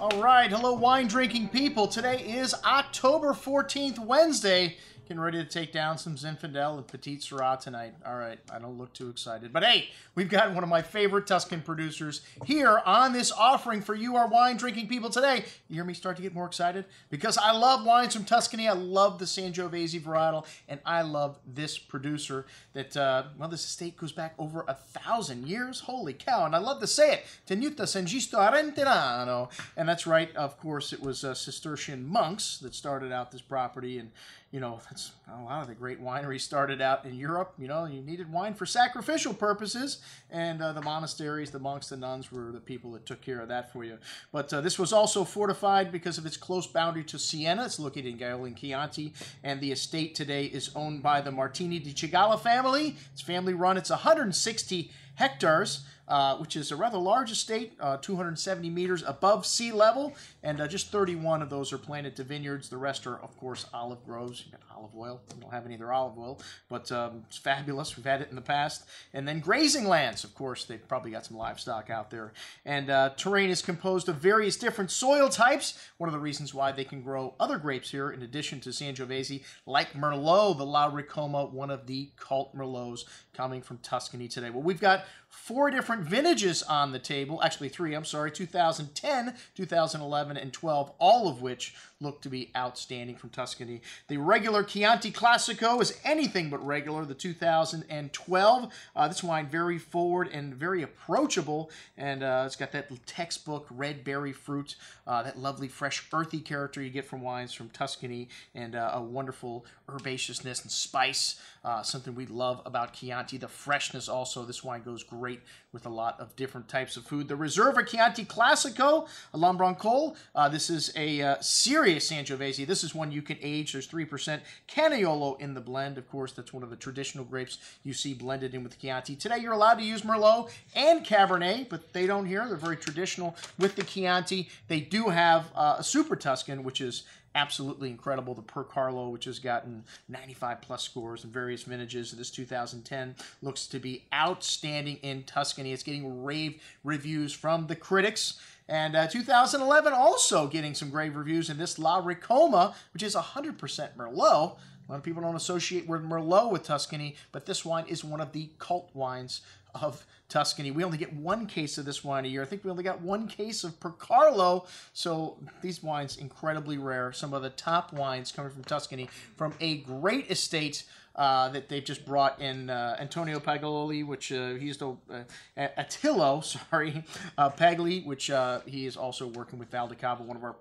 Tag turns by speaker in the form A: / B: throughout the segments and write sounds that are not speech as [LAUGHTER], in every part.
A: All right, hello, wine drinking people. Today is October 14th, Wednesday. Getting ready to take down some Zinfandel and Petit Syrah tonight. All right, I don't look too excited. But hey, we've got one of my favorite Tuscan producers here on this offering for you, our wine drinking people today. You hear me start to get more excited? Because I love wines from Tuscany. I love the Sangiovese varietal, and I love this producer that, uh, well, this estate goes back over a thousand years. Holy cow. And I love to say it, Tenuta San Giusto a Rentennano. And that's right, of course, it was uh, Cistercian monks that started out this property. And, you know, that's a lot of the great wineries started out in Europe. You know, you needed wine for sacrificial purposes. And uh, the monasteries, the monks, the nuns were the people that took care of that for you. But uh, this was also fortified because of its close boundary to Siena. It's located in Gaiole Chianti. And the estate today is owned by the Martini di Cigala family. It's family run. It's 160 hectares, uh, which is a rather large estate, uh, 270 meters above sea level, and uh, just 31 of those are planted to vineyards. The rest are, of course, olive groves. You got olive oil. We don't have any other olive oil, but um, it's fabulous. We've had it in the past. And then grazing lands, of course, they've probably got some livestock out there. And uh, terrain is composed of various different soil types. One of the reasons why they can grow other grapes here, in addition to Sangiovese, like Merlot, the La Ricolma, one of the cult Merlots coming from Tuscany today. Well, we've got four different vintages on the table. Actually, three, I'm sorry, 2010, 2011, and 12, all of which look to be outstanding from Tuscany. The regular Chianti Classico is anything but regular, the 2012. Uh, this wine very forward and very approachable, and uh, it's got that textbook red berry fruit, uh, that lovely fresh earthy character you get from wines from Tuscany, and uh, a wonderful herbaceousness and spice, uh, something we love about Chianti. The freshness also, this wine goes great with a lot of different types of food. The Reserva Chianti Classico, a Le Baroncole, uh, this is a serious Sangiovese. This is one you can age. There's 3% Canaiolo in the blend. Of course, that's one of the traditional grapes you see blended in with Chianti. Today, you're allowed to use Merlot and Cabernet, but they don't here. They're very traditional with the Chianti. They do have uh, a Super Tuscan, which is absolutely incredible. The Percarlo, which has gotten 95 plus scores in various vintages. This 2010 looks to be outstanding in Tuscany. It's getting rave reviews from the critics. And uh, 2011 also getting some great reviews in this La Ricolma, which is 100% Merlot. A lot of people don't associate word Merlot with Tuscany, but this wine is one of the cult wines of Tuscany. We only get one case of this wine a year. I think we only got one case of Percarlo. So these wines incredibly rare. Some of the top wines coming from Tuscany from a great estate uh, that they've just brought in uh, Antonio Paglioli, which uh, he's the uh, Attilio, [LAUGHS] sorry, uh, Pagli, which uh, he is also working with Valdicava, one of our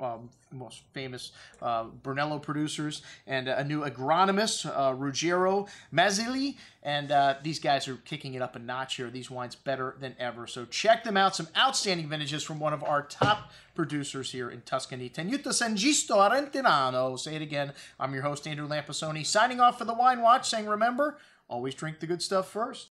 A: um, most famous uh, Brunello producers, and a new agronomist, uh, Ruggiero Mazzilli. And uh, these guys are kicking it up a notch here. These wines better than ever. So check them out. Some outstanding vintages from one of our top producers here in Tuscany. Tenuta San Giusto a Rentennano. Say it again. I'm your host, Andrew Lampasone, signing off for the Wine Watch, saying remember, always drink the good stuff first.